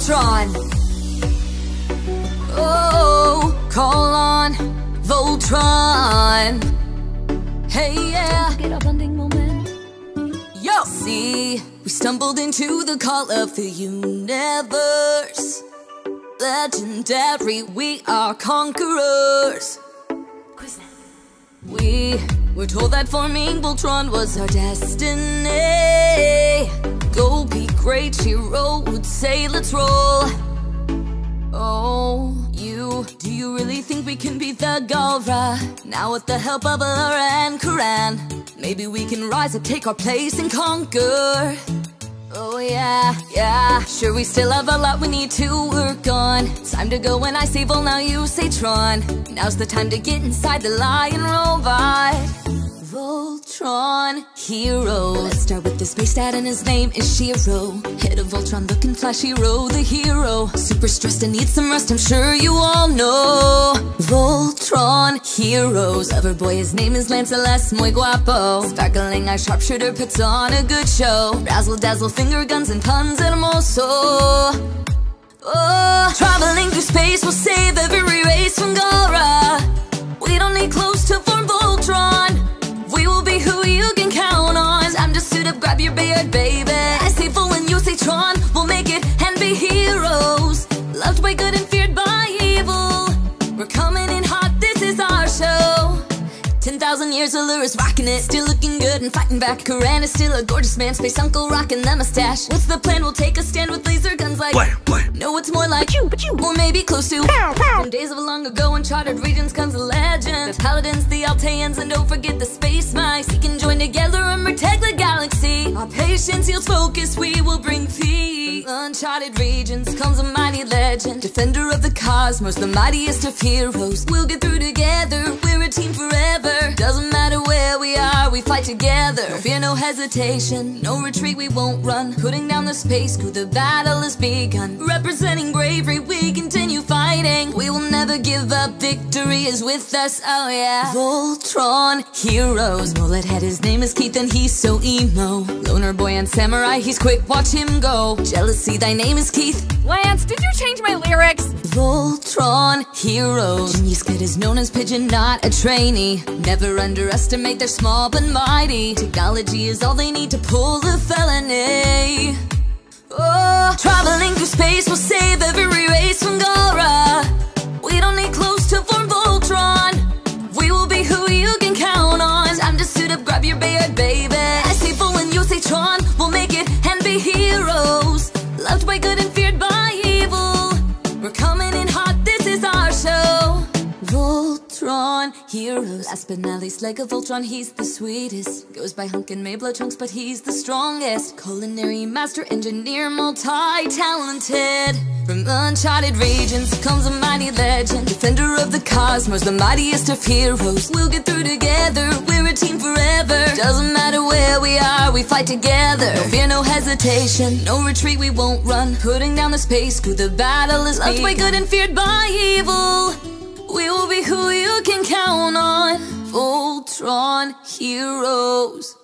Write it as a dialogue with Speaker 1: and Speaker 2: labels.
Speaker 1: Voltron. Oh, call
Speaker 2: on Voltron. Hey, yeah.
Speaker 1: Yo! See, we stumbled into the call of the universe. Legendary, we are conquerors. We were told that forming Voltron was our destiny. Go be great hero would say, let's roll. Oh, you, do you really think we can beat the Galra? Now with the help of Allura and Coran, maybe we can rise up, take our place and conquer. Oh yeah, yeah, sure we still have a lot we need to work on Time to go when I say Vol, now you say Tron Now's the time to get inside the lion robot Voltron hero. Let's start with the space dad and his name is Shiro. Head of Voltron looking flash hero, the hero. Super stressed and needs some rest, I'm sure you all know. Voltron heroes. Lover boy, his name is Lancelot, muy guapo Sparkling eye sharpshooter puts on a good show. Razzle dazzle finger guns and puns and hermoso Oh, traveling through space will save every race from grab your bayard, baby. I say full and you say Tron. We'll make it and be heroes. Loved by good and feared by evil. We're coming in hot, this is our show. 10,000 years of lures rocking it. Still looking good and fighting back. Coran is still a gorgeous man. Space uncle rocking that mustache. What's the plan? We'll take a stand with laser guns like.
Speaker 3: Blam, blam.
Speaker 1: No, it's more like
Speaker 2: Achoo, achoo.
Speaker 1: or maybe close to
Speaker 2: Pow, pow.
Speaker 1: From days of long ago, uncharted regions comes a legend. The paladins, the Alteans, and don't forget the space mice. We can join together and protect the patience yields focus, we will bring peace. Uncharted regions comes a mighty legend. Defender of the cosmos, the mightiest of heroes. We'll get through together, we're a team forever. Doesn't matter where we are, we fight together. No fear, no hesitation, no retreat, we won't run. Putting down the space crew, the battle has begun. Representing bravery, we continue fighting. We will never give up, victory is with us, oh yeah. Voltron heroes. Mullet head, his name is Keith, and he's so emo. Loner boy and samurai, he's quick, watch him go. Jealousy, thy name is Keith.
Speaker 2: Lance, did you change my lyrics?
Speaker 1: Voltron heroes. Genius Kid is known as Pigeon, not a trainee. Never underestimate their small but mighty. Technology is all they need to pull a felony. Oh, traveling through space will save every race from Galra. We don't need clothes to form Voltron. We will be who you can count on. Time to suit up, grab your bayard, baby. I say Tron. We'll make it and be heroes. Loved by good and feared by Voltron heroes. Last but not least, like a Voltron, he's the sweetest. Goes by Hunk and Mayblood Chunks, but he's the strongest. Culinary master, engineer, multi talented. From uncharted regions comes a mighty legend. Defender of the cosmos, the mightiest of heroes. We'll get through together, we're a team forever. Doesn't matter where we are, we fight together. No fear, no hesitation, no retreat, we won't run. Putting down the space crew, the battle is loved by good and feared by evil. We will be who you can count on. Voltron heroes.